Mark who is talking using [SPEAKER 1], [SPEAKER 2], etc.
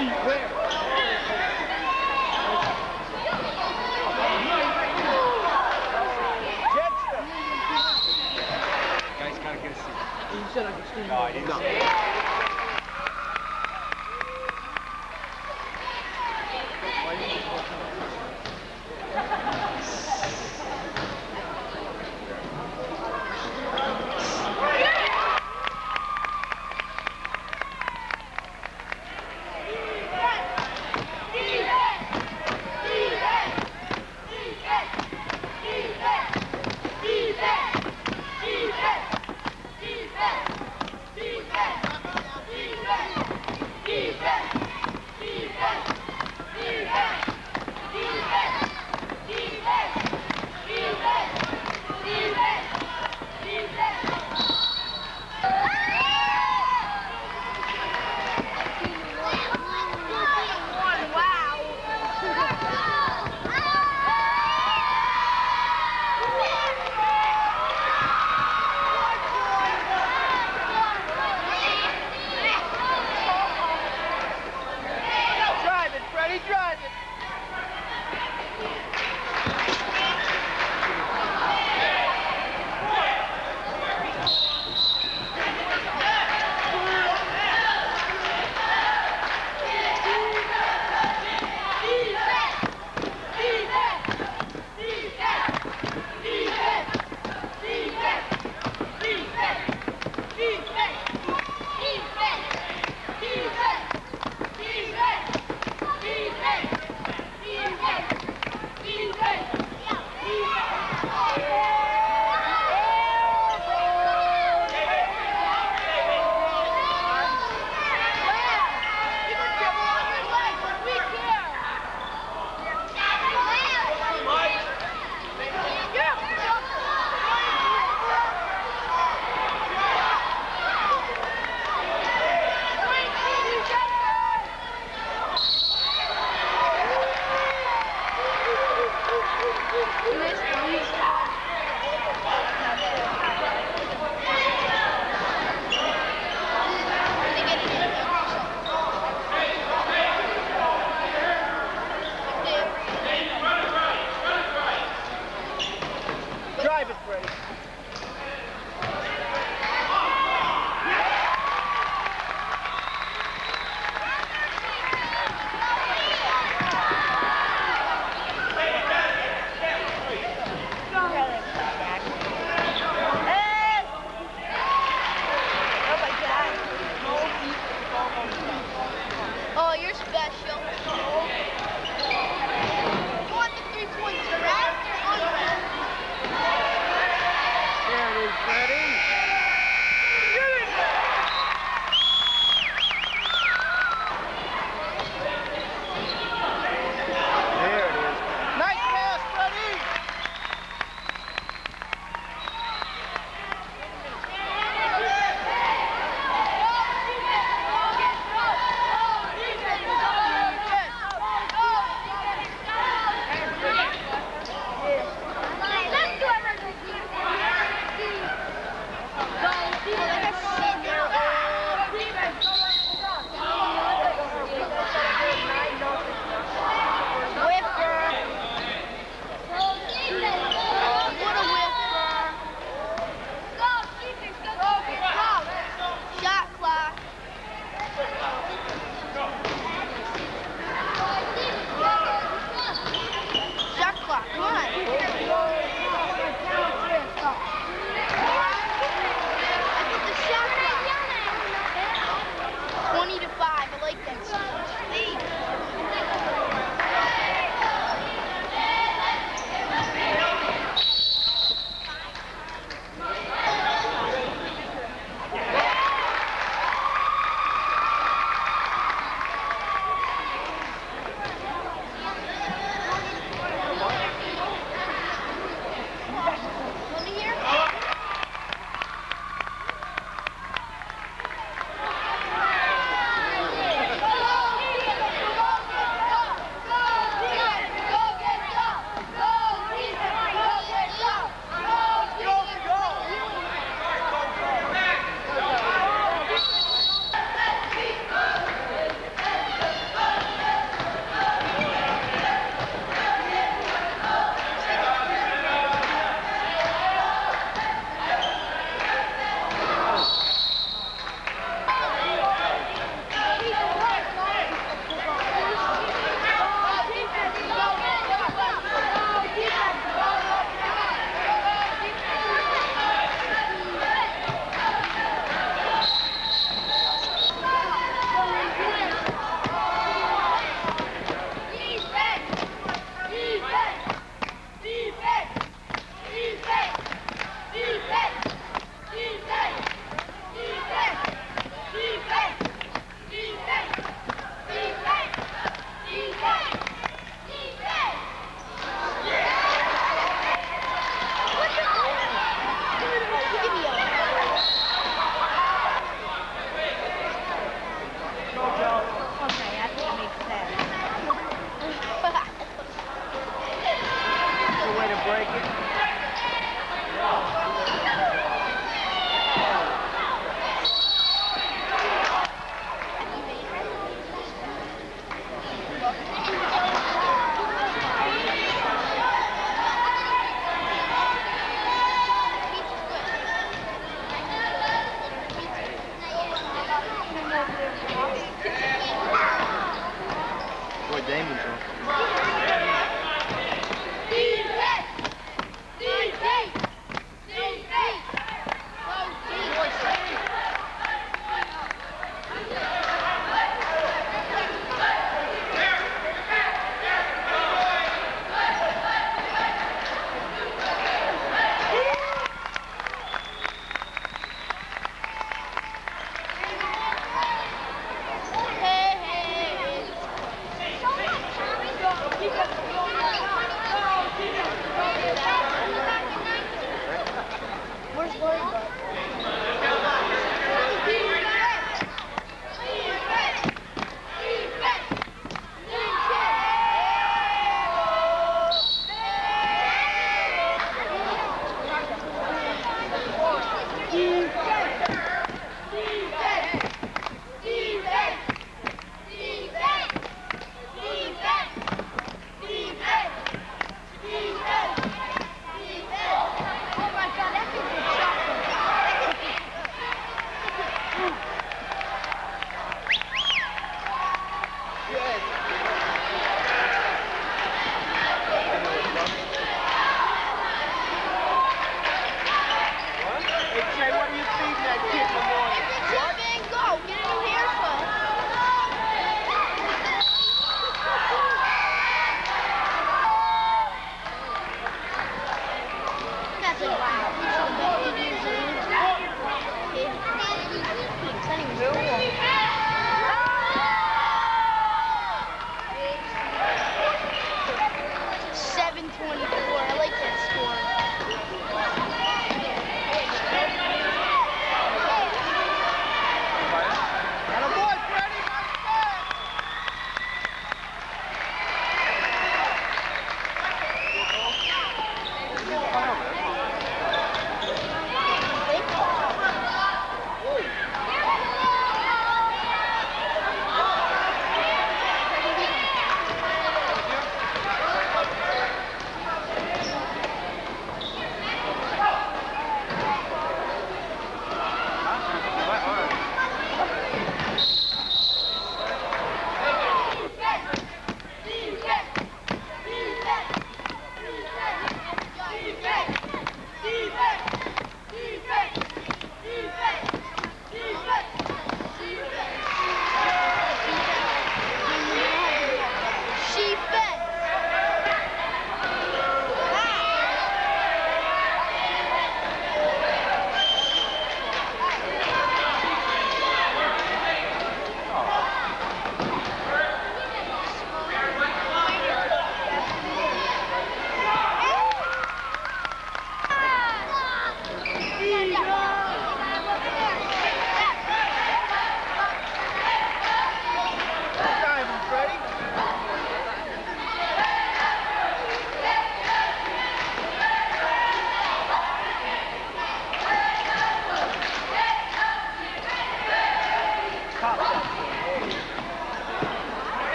[SPEAKER 1] eat where?